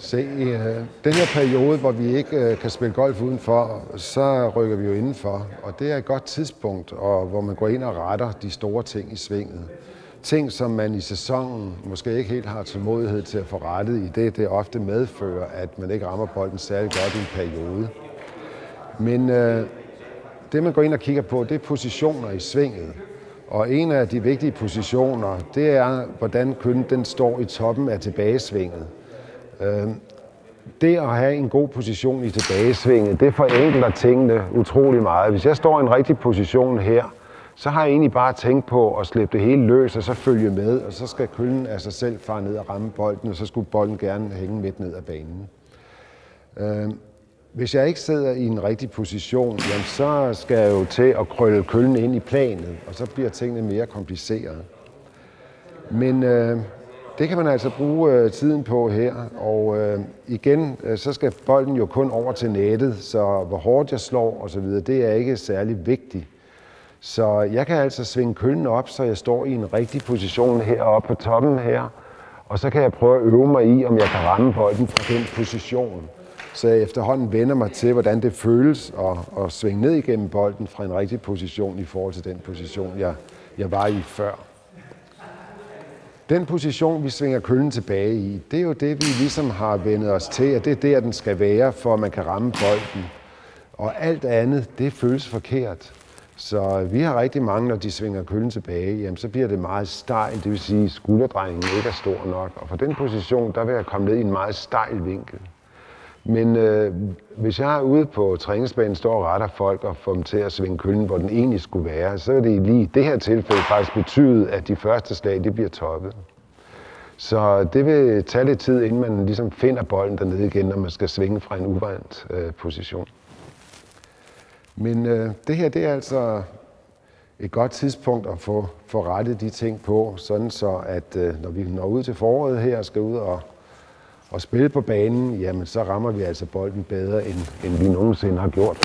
Se, i øh, den her periode, hvor vi ikke øh, kan spille golf udenfor, så rykker vi jo indenfor. Og det er et godt tidspunkt, og hvor man går ind og retter de store ting i svinget. Ting, som man i sæsonen måske ikke helt har tålmodighed til at få rettet i det, det ofte medfører, at man ikke rammer bolden særlig godt i en periode. Men øh, det, man går ind og kigger på, det er positioner i svinget. Og en af de vigtige positioner, det er, hvordan kønnen den står i toppen af tilbagesvinget. Øhm, det at have en god position i tilbagesvinget, det forenkler tingene utrolig meget. Hvis jeg står i en rigtig position her, så har jeg egentlig bare tænkt på at slippe det hele løs, og så følge med, og så skal køllen af sig selv fare ned og ramme bolden, og så skulle bolden gerne hænge midt ned ad banen. Øhm, hvis jeg ikke sidder i en rigtig position, jamen så skal jeg jo til at krølle køllen ind i planet, og så bliver tingene mere komplicerede. Men øh, det kan man altså bruge øh, tiden på her, og øh, igen, øh, så skal bolden jo kun over til nettet, så hvor hårdt jeg slår osv., det er ikke særlig vigtigt. Så jeg kan altså svinge køllen op, så jeg står i en rigtig position heroppe på toppen her, og så kan jeg prøve at øve mig i, om jeg kan ramme bolden fra den position. Så jeg efterhånden vender mig til, hvordan det føles at, at svinge ned igennem bolden fra en rigtig position i forhold til den position, jeg, jeg var i før. Den position, vi svinger køllen tilbage i, det er jo det, vi ligesom har vendet os til, at det er der, den skal være, for at man kan ramme bolden. Og alt andet, det føles forkert. Så vi har rigtig mange, når de svinger køllen tilbage, jamen, så bliver det meget stejl, det vil sige, at skulderdrejningen ikke er stor nok. Og for den position, der vil jeg komme ned i en meget stejl vinkel. Men øh, hvis jeg er ude på træningsbanen, står og retter folk og får dem til at svinge køllen, hvor den egentlig skulle være, så er det lige i det her tilfælde faktisk betydet, at de første slag de bliver toppet. Så det vil tage lidt tid, inden man ligesom finder bolden dernede igen, når man skal svinge fra en uvant øh, position. Men øh, det her det er altså et godt tidspunkt at få, få rettet de ting på, sådan så at øh, når vi når ud til foråret her og skal ud og og spille på banen, jamen så rammer vi altså bolden bedre, end, end vi nogensinde har gjort.